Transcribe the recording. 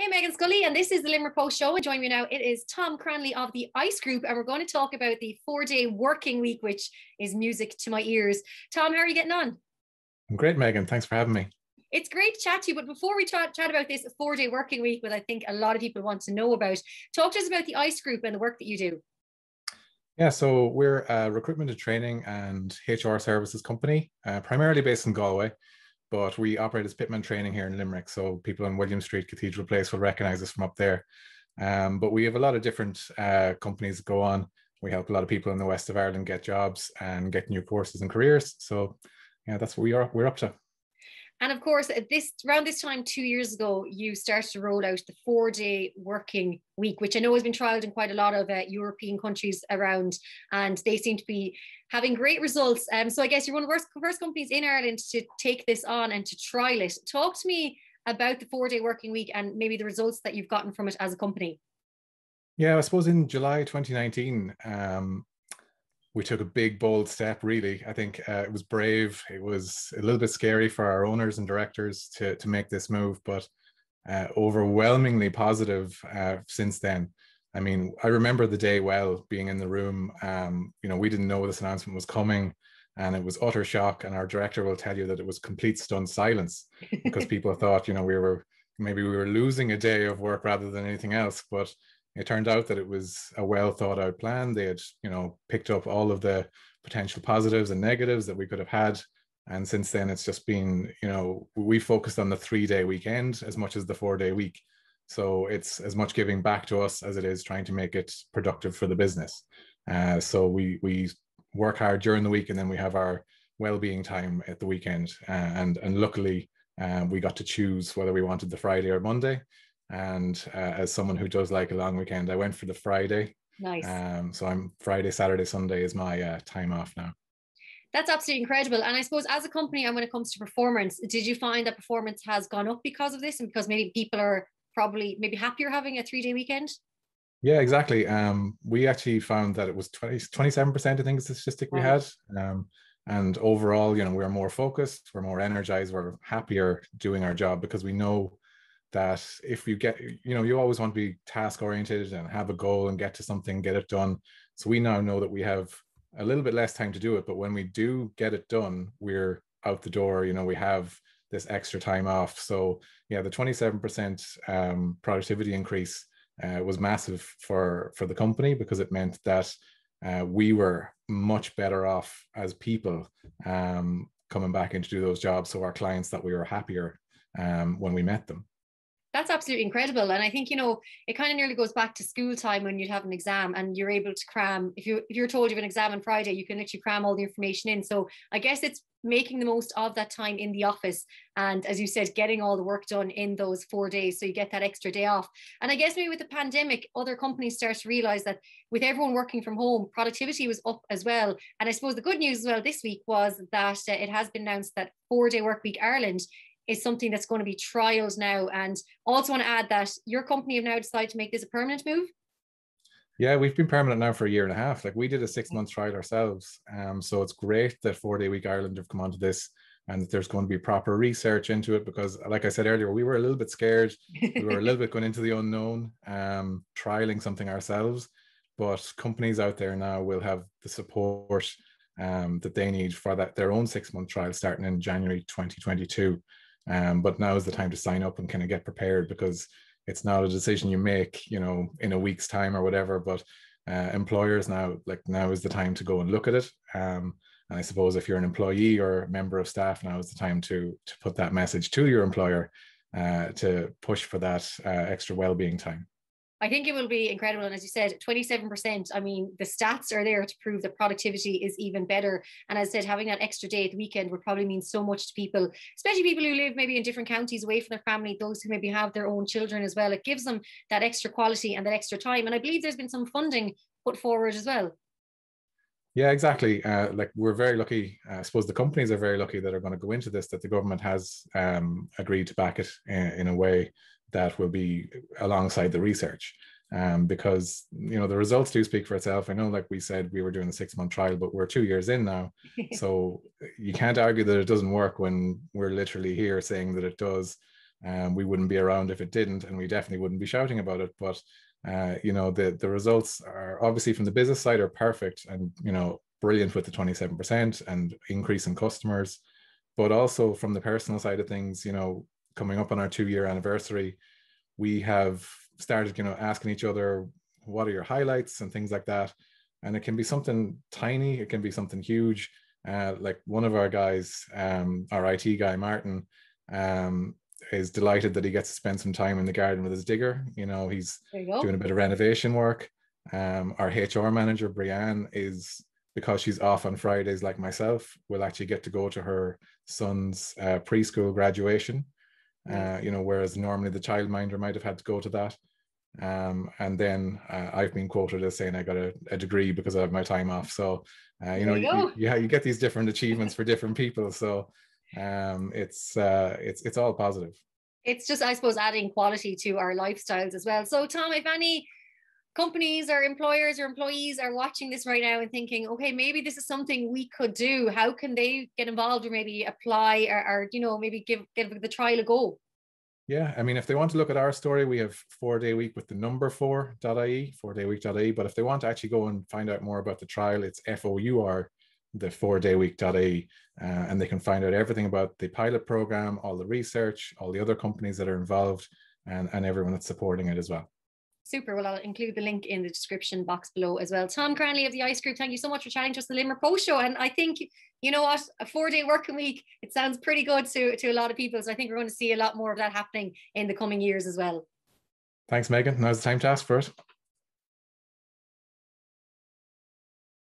Hey, Meghann Scully, and this is the Limerick Post Show. And joining me now, it is Tom Cranley of the ICE Group, and we're going to talk about the four-day working week, which is music to my ears. Tom, how are you getting on? I'm great, Meghann. Thanks for having me. It's great to chat to you, but before we chat, chat about this four-day working week, what I think a lot of people want to know about, talk to us about the ICE Group and the work that you do. Yeah, so we're a recruitment and training and HR services company, uh, primarily based in Galway but we operate as Pitman Training here in Limerick. So people on William Street, Cathedral Place will recognize us from up there. Um, but we have a lot of different uh, companies that go on. We help a lot of people in the west of Ireland get jobs and get new courses and careers. So yeah, that's what we are we're up to. And of course, this around this time two years ago, you started to roll out the four-day working week, which I know has been trialed in quite a lot of uh, European countries around, and they seem to be having great results. Um, so I guess you're one of the first, first companies in Ireland to take this on and to trial it. Talk to me about the four-day working week and maybe the results that you've gotten from it as a company. Yeah, I suppose in July 2019, um, we took a big bold step really. I think uh, it was brave. It was a little bit scary for our owners and directors to to make this move but uh, overwhelmingly positive uh, since then. I mean i remember the day well being in the room. Um, you know we didn't know this announcement was coming and it was utter shock and our director will tell you that it was complete stunned silence because people thought you know we were maybe we were losing a day of work rather than anything else but it turned out that it was a well thought out plan. They had, you know, picked up all of the potential positives and negatives that we could have had. And since then, it's just been, you know, we focused on the three day weekend as much as the four day week. So it's as much giving back to us as it is trying to make it productive for the business. Uh, so we we work hard during the week, and then we have our well-being time at the weekend. Uh, and and luckily, uh, we got to choose whether we wanted the Friday or Monday. And uh, as someone who does like a long weekend, I went for the Friday. Nice. Um, so I'm Friday, Saturday, Sunday is my uh, time off now. That's absolutely incredible. And I suppose as a company, and when it comes to performance, did you find that performance has gone up because of this, and because maybe people are probably maybe happier having a three day weekend? Yeah, exactly. Um, we actually found that it was 20, 27%, I think is the statistic we had. Um, and overall, you know, we're more focused, we're more energized, we're happier doing our job because we know that if you get you know you always want to be task oriented and have a goal and get to something get it done. So we now know that we have a little bit less time to do it but when we do get it done we're out the door you know we have this extra time off. So yeah the 27% um, productivity increase uh, was massive for for the company because it meant that uh, we were much better off as people um, coming back in to do those jobs so our clients that we were happier um, when we met them that's absolutely incredible and i think you know it kind of nearly goes back to school time when you'd have an exam and you're able to cram if you if you're told you have an exam on friday you can literally cram all the information in. So i guess it's making the most of that time in the office and as you said getting all the work done in those four days so you get that extra day off. And i guess maybe with the pandemic other companies start to realize that with everyone working from home productivity was up as well. And i suppose the good news as well this week was that uh, it has been announced that four day work week ireland is something that's going to be trialed now. And also want to add that your company have now decided to make this a permanent move. Yeah, we've been permanent now for a year and a half. Like we did a six month trial ourselves. Um, so it's great that four day week Ireland have come onto this and that there's going to be proper research into it because like I said earlier, we were a little bit scared. we were a little bit going into the unknown, um, trialing something ourselves. But companies out there now will have the support um, that they need for that their own six month trial starting in January 2022. Um, but now is the time to sign up and kind of get prepared because it's not a decision you make, you know, in a week's time or whatever. But uh, employers now, like now is the time to go and look at it. Um, and I suppose if you're an employee or a member of staff, now is the time to to put that message to your employer uh, to push for that uh, extra well-being time. I think it will be incredible. And as you said, 27%, I mean, the stats are there to prove that productivity is even better. And as I said, having that extra day at the weekend would probably mean so much to people, especially people who live maybe in different counties away from their family, those who maybe have their own children as well. It gives them that extra quality and that extra time. And I believe there's been some funding put forward as well. Yeah, exactly. Uh, like we're very lucky. Uh, I suppose the companies are very lucky that are going to go into this. That the government has um, agreed to back it in, in a way that will be alongside the research um, because you know the results do speak for itself. I know, like we said, we were doing a six month trial, but we're two years in now, so you can't argue that it doesn't work when we're literally here saying that it does. Um, we wouldn't be around if it didn't, and we definitely wouldn't be shouting about it. But uh, you know, the the results are obviously from the business side are perfect, and you know, brilliant with the 27% and increase in customers. But also from the personal side of things, you know, coming up on our two year anniversary, we have started, you know, asking each other, what are your highlights and things like that. And it can be something tiny, it can be something huge. Uh, like one of our guys, um, our IT guy, Martin, um, is delighted that he gets to spend some time in the garden with his digger. You know, he's you doing a bit of renovation work. Um, our HR manager, Brianne, is because she's off on Fridays, like myself, will actually get to go to her son's uh, preschool graduation. Uh, you know, whereas normally the childminder might have had to go to that. Um, and then uh, I've been quoted as saying I got a, a, degree because I have my time off. So, uh, you know, you, you, you, you, get these different achievements for different people. So, um, it's uh, it's it's all positive. It's just, I suppose, adding quality to our lifestyles as well. So, Tom, if any companies or employers or employees are watching this right now and thinking, okay, maybe this is something we could do. How can they get involved or maybe apply or, or you know, maybe give give the trial a go? Yeah, I mean, if they want to look at our story, we have four day week with the number four.ie, four day week.ie. But if they want to actually go and find out more about the trial, it's F O U R, the four day week.ie. Uh, and they can find out everything about the pilot program, all the research, all the other companies that are involved, and, and everyone that's supporting it as well. Super. Well, I'll include the link in the description box below as well. Tom Cranley of the ICE Group, thank you so much for chatting to us the Limerick Post Show. And I think, you know what, a four day working week, it sounds pretty good to, to a lot of people. So I think we're going to see a lot more of that happening in the coming years as well. Thanks, Meghann. Now's the time to ask for it.